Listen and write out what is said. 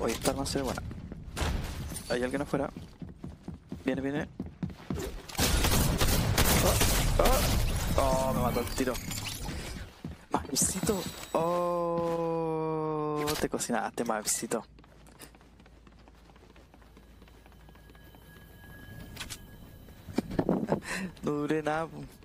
Oye, esta arma se ve buena. Hay alguien afuera. Viene, viene. Oh, oh, oh, me mató el tiro. Maxito. Oh, te cocinaste, Maxito. No duré nada. Pues.